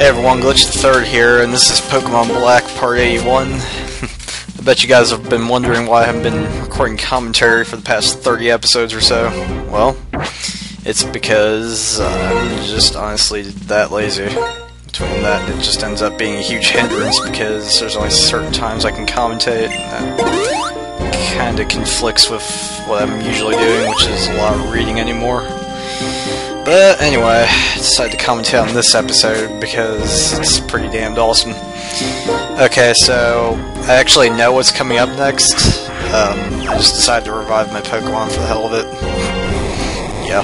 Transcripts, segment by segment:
Hey everyone, Glitch the Third here, and this is Pokemon Black Part 81. I bet you guys have been wondering why I haven't been recording commentary for the past 30 episodes or so. Well, it's because uh, I'm just honestly that lazy. Between that, it just ends up being a huge hindrance because there's only certain times I can commentate, and that kinda conflicts with what I'm usually doing, which is a lot of reading anymore. But anyway, I decided to commentate on this episode because it's pretty damned awesome. Okay, so I actually know what's coming up next. Um, I just decided to revive my Pokemon for the hell of it. Yeah.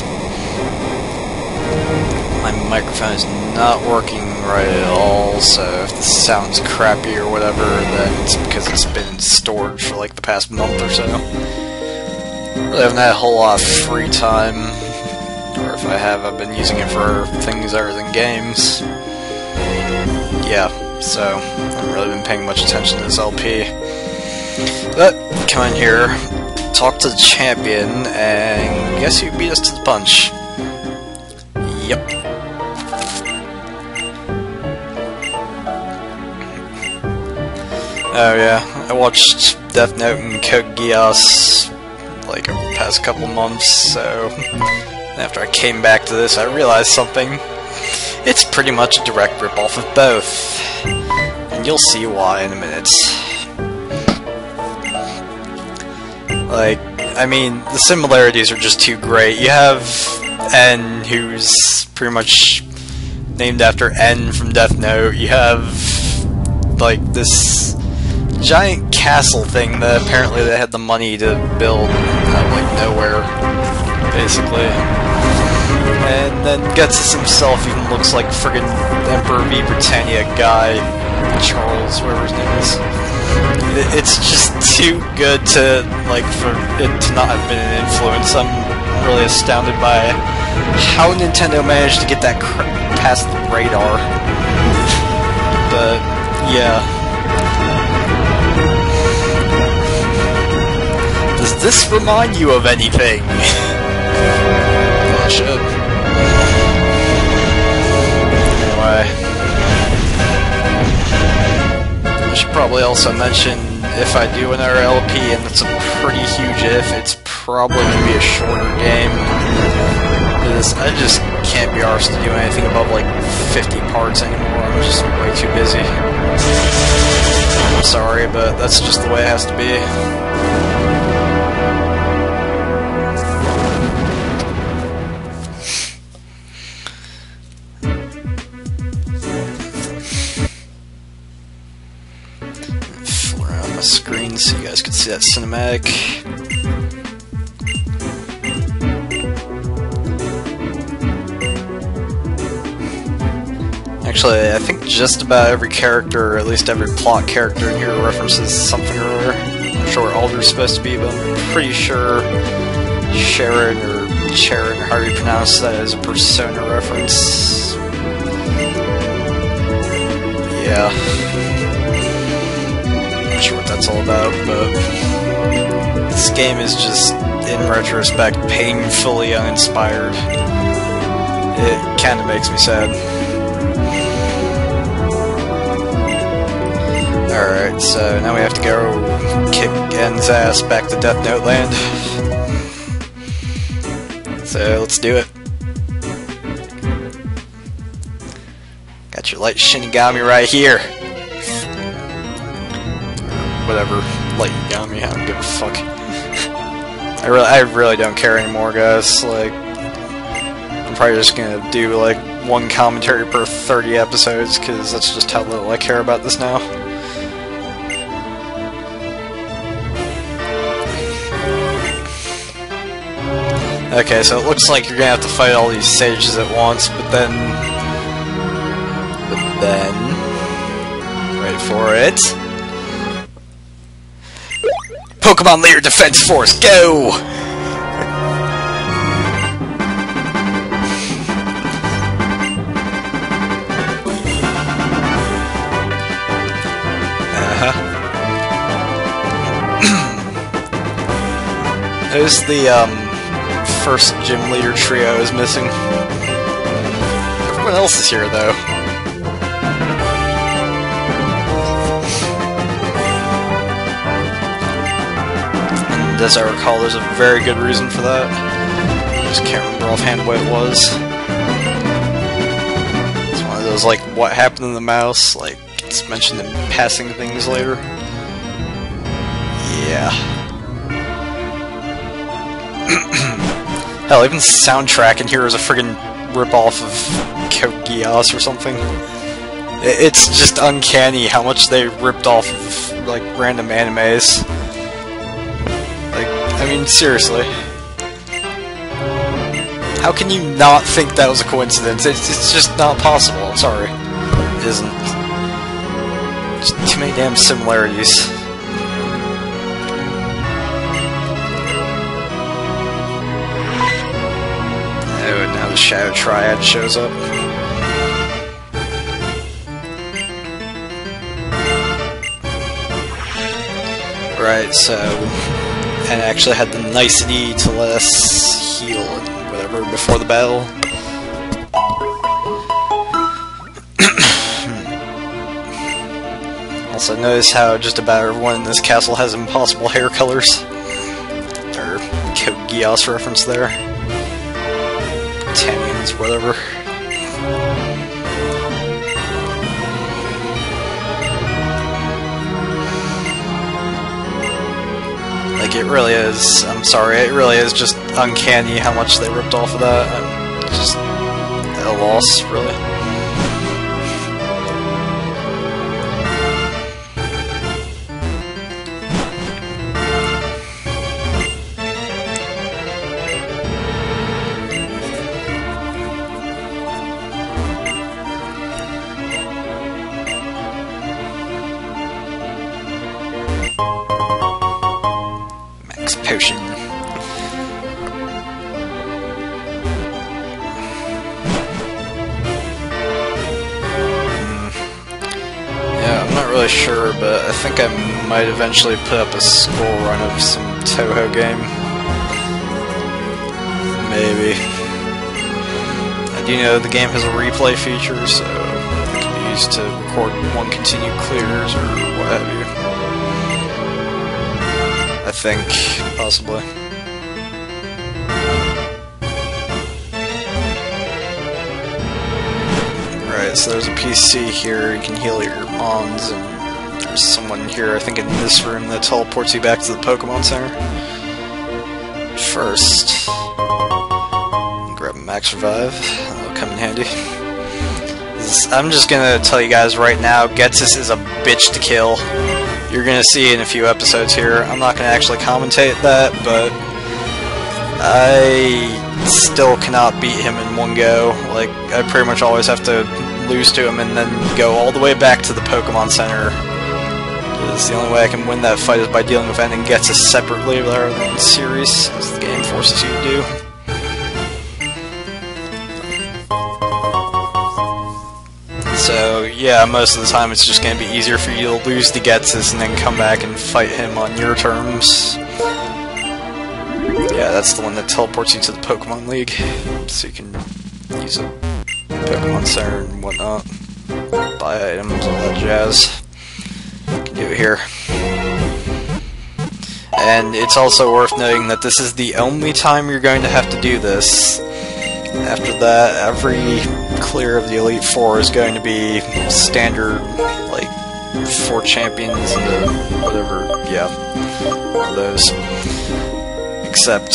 My microphone is not working right at all, so if this sounds crappy or whatever, then it's because it's been storage for like the past month or so. Really haven't had a whole lot of free time or if I have, I've been using it for things other than games. Yeah, so I haven't really been paying much attention to this LP. But, come in here, talk to the champion, and guess who beat us to the punch? Yep. Oh yeah, I watched Death Note and Code Geass like over the past couple months, so after I came back to this, I realized something. It's pretty much a direct ripoff of both. And you'll see why in a minute. Like, I mean, the similarities are just too great. You have N, who's pretty much named after N from Death Note. You have, like, this giant castle thing that apparently they had the money to build out of, like, nowhere, basically. And then Ghetsis himself even looks like friggin' Emperor V Britannia guy, Charles, whatever his name is. It's just too good to, like, for it to not have been an influence. I'm really astounded by how Nintendo managed to get that past the radar. But, yeah. Does this remind you of anything? it probably also mention if I do another LP, and it's a pretty huge if, it's probably going to be a shorter game. Because I just can't be arsed to do anything above like 50 parts anymore. I'm just way too busy. I'm sorry, but that's just the way it has to be. Screen so you guys can see that cinematic. Actually, I think just about every character, or at least every plot character in here references something or other. I'm not sure where Alder's supposed to be, but I'm pretty sure Sharon or Sharon, or how you pronounce that, is a Persona reference. Yeah not sure what that's all about, but this game is just, in retrospect, painfully uninspired. It kind of makes me sad. Alright, so now we have to go kick N's ass back to Death Note Land. So let's do it. Got your light Shinigami right here whatever light you got me. I don't give a fuck. I really, I really don't care anymore, guys. Like, I'm probably just gonna do like one commentary per 30 episodes because that's just how little I care about this now. Okay, so it looks like you're gonna have to fight all these sages at once, but then... But then... Wait for it. Pokemon Leader Defense Force, go! Uh-huh. Notice the, um, first gym leader trio is missing. Everyone else is here, though. And as I recall, there's a very good reason for that. I just can't remember offhand what it was. It's one of those, like, what happened in the mouse, like, it's mentioned in passing things later. Yeah. Hell, even soundtrack in here is a friggin' rip-off of Geass or something. It's just uncanny how much they ripped off of, like, random animes. I mean, seriously. How can you not think that was a coincidence? It's, it's just not possible, I'm sorry. It isn't. Too many damn similarities. Oh, now the Shadow Triad shows up. Right, so... And actually had the nicety to let us heal and whatever before the battle. also notice how just about everyone in this castle has impossible hair colors. Or Code reference there. Britannians, whatever. It really is, I'm sorry, it really is just uncanny how much they ripped off of that. I'm just at a loss, really. Potion. Hmm. Yeah, I'm not really sure, but I think I might eventually put up a school run of some Touhou game. Maybe. I do know the game has a replay feature, so it can be used to record one continued clears or what have you. Think, possibly. Right, so there's a PC here, you can heal your mons, and there's someone here, I think in this room, that teleports you back to the Pokemon Center. First, grab a Max Revive, that'll come in handy. I'm just gonna tell you guys right now, Ghetsis is a bitch to kill. You're gonna see in a few episodes here. I'm not gonna actually commentate that, but I still cannot beat him in one go. Like, I pretty much always have to lose to him and then go all the way back to the Pokemon Center. Because the only way I can win that fight is by dealing with ending Ghetsis separately rather than series, as the game forces you to do. So, yeah, most of the time it's just going to be easier for you to lose to Ghetsis and then come back and fight him on your terms. Yeah, that's the one that teleports you to the Pokemon League, so you can use a Pokemon Center and whatnot, buy items, all that jazz. You can do it here. And it's also worth noting that this is the only time you're going to have to do this. After that, every clear of the Elite Four is going to be standard, like, four champions and whatever, yeah, one of those. Except,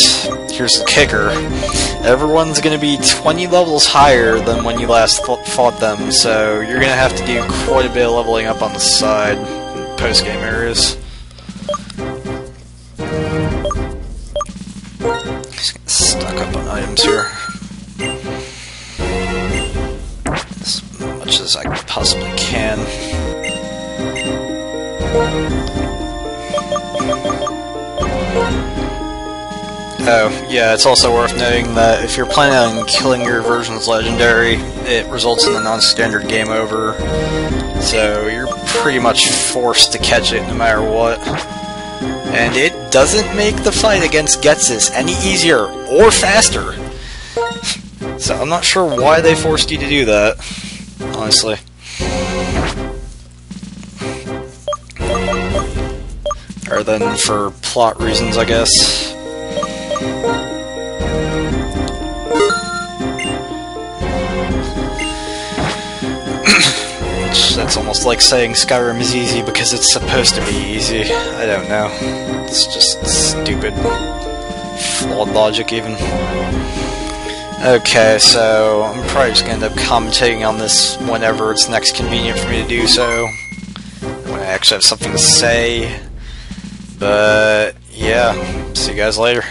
here's the kicker. Everyone's going to be 20 levels higher than when you last fought them, so you're going to have to do quite a bit of leveling up on the side, post-game areas. Stuck up on items here. As I possibly can. Oh, yeah, it's also worth noting that if you're planning on killing your version's legendary, it results in a non-standard game over, so you're pretty much forced to catch it no matter what. And it doesn't make the fight against Ghetsis any easier or faster. So I'm not sure why they forced you to do that, honestly. Other then for plot reasons, I guess. That's almost like saying Skyrim is easy because it's supposed to be easy. I don't know. It's just stupid. Flawed logic, even. Okay, so I'm probably just gonna end up commentating on this whenever it's next convenient for me to do so. When I actually have something to say. But, yeah. See you guys later.